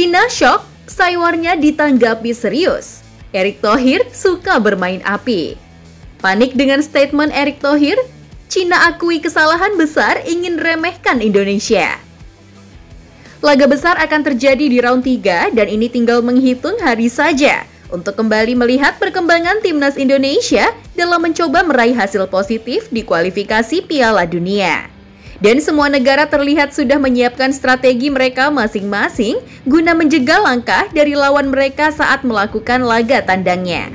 Cina shock, Saiwarnya ditanggapi serius. Erick Thohir suka bermain api. Panik dengan statement Erick Thohir, Cina akui kesalahan besar ingin remehkan Indonesia. Laga besar akan terjadi di round 3 dan ini tinggal menghitung hari saja untuk kembali melihat perkembangan timnas Indonesia dalam mencoba meraih hasil positif di kualifikasi Piala Dunia. Dan semua negara terlihat sudah menyiapkan strategi mereka masing-masing guna menjegal langkah dari lawan mereka saat melakukan laga tandangnya.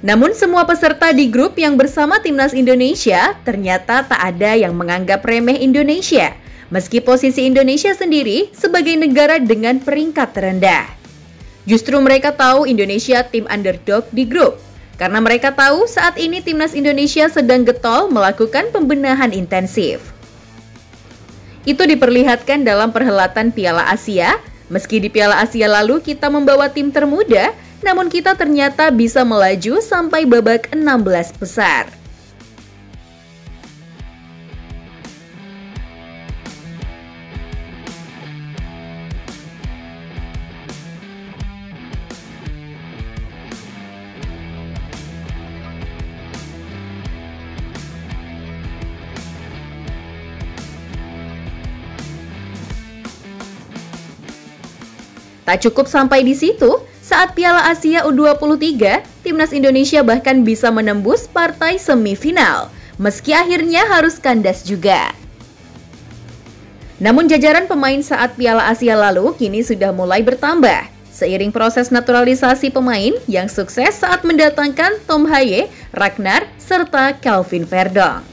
Namun semua peserta di grup yang bersama timnas Indonesia ternyata tak ada yang menganggap remeh Indonesia, meski posisi Indonesia sendiri sebagai negara dengan peringkat terendah. Justru mereka tahu Indonesia tim underdog di grup, karena mereka tahu saat ini timnas Indonesia sedang getol melakukan pembenahan intensif. Itu diperlihatkan dalam perhelatan Piala Asia. Meski di Piala Asia lalu kita membawa tim termuda, namun kita ternyata bisa melaju sampai babak 16 besar. Tak cukup sampai di situ, saat Piala Asia U23, timnas Indonesia bahkan bisa menembus partai semifinal, meski akhirnya harus kandas juga. Namun jajaran pemain saat Piala Asia lalu kini sudah mulai bertambah, seiring proses naturalisasi pemain yang sukses saat mendatangkan Tom Haye, Ragnar, serta Calvin Verdong.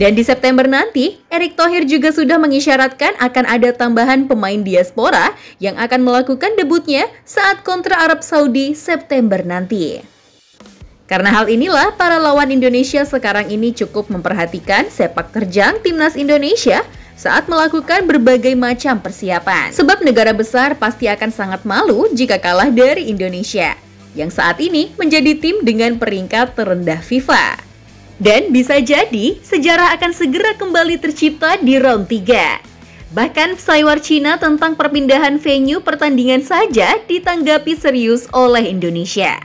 Dan di September nanti, Erick Thohir juga sudah mengisyaratkan akan ada tambahan pemain diaspora yang akan melakukan debutnya saat kontra Arab Saudi September nanti. Karena hal inilah, para lawan Indonesia sekarang ini cukup memperhatikan sepak terjang timnas Indonesia saat melakukan berbagai macam persiapan. Sebab negara besar pasti akan sangat malu jika kalah dari Indonesia, yang saat ini menjadi tim dengan peringkat terendah FIFA. Dan bisa jadi sejarah akan segera kembali tercipta di round 3. Bahkan Saiwar Cina tentang perpindahan venue pertandingan saja ditanggapi serius oleh Indonesia.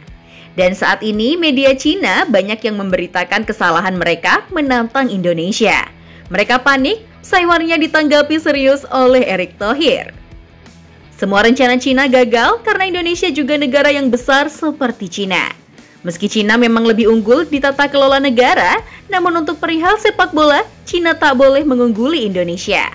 Dan saat ini media Cina banyak yang memberitakan kesalahan mereka menantang Indonesia. Mereka panik, Saiwarnya ditanggapi serius oleh Erick Thohir. Semua rencana Cina gagal karena Indonesia juga negara yang besar seperti Cina. Meski Cina memang lebih unggul di tata kelola negara, namun untuk perihal sepak bola, Cina tak boleh mengungguli Indonesia.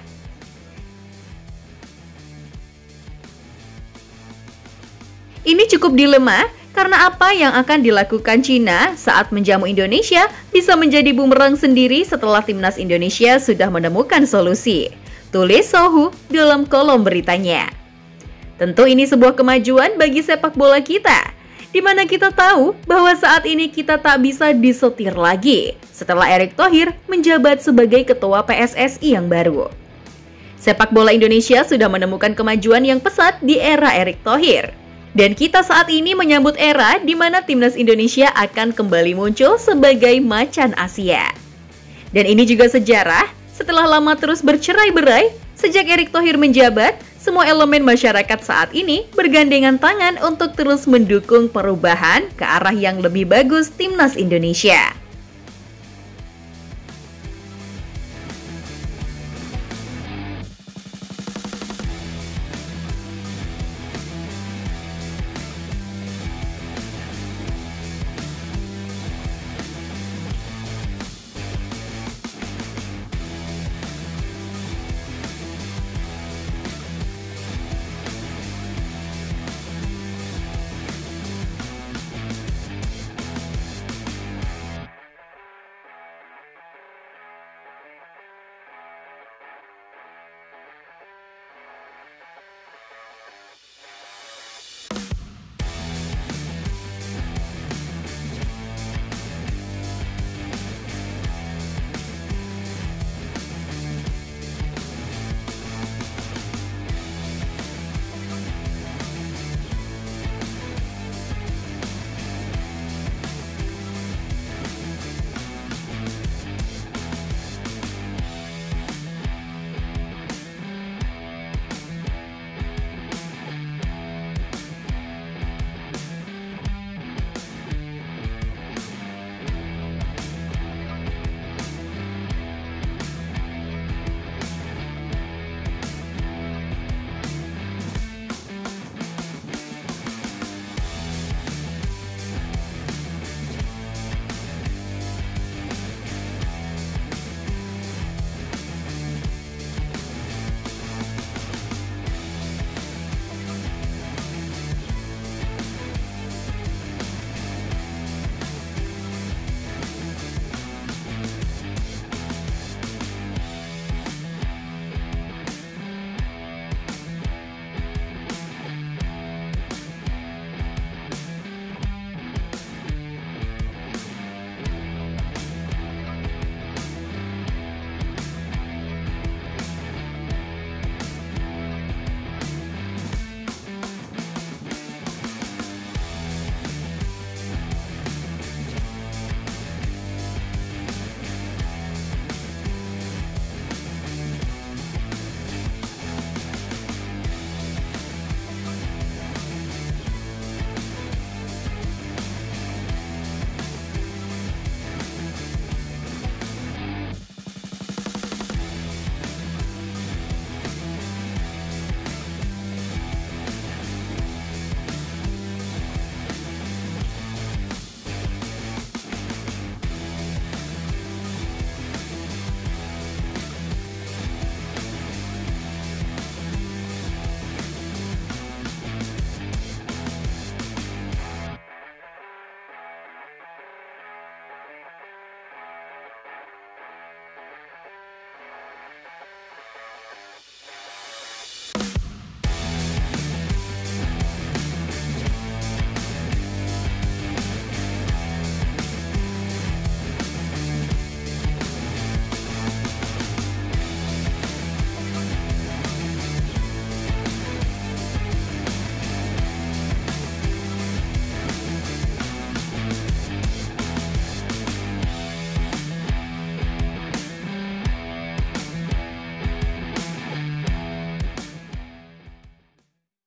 Ini cukup dilema karena apa yang akan dilakukan Cina saat menjamu Indonesia bisa menjadi bumerang sendiri setelah timnas Indonesia sudah menemukan solusi. Tulis Sohu dalam kolom beritanya. Tentu ini sebuah kemajuan bagi sepak bola kita di mana kita tahu bahwa saat ini kita tak bisa disetir lagi setelah Erick Thohir menjabat sebagai ketua PSSI yang baru. Sepak bola Indonesia sudah menemukan kemajuan yang pesat di era Erick Thohir. Dan kita saat ini menyambut era di mana timnas Indonesia akan kembali muncul sebagai macan Asia. Dan ini juga sejarah setelah lama terus bercerai-berai sejak Erick Thohir menjabat, semua elemen masyarakat saat ini bergandengan tangan untuk terus mendukung perubahan ke arah yang lebih bagus timnas Indonesia.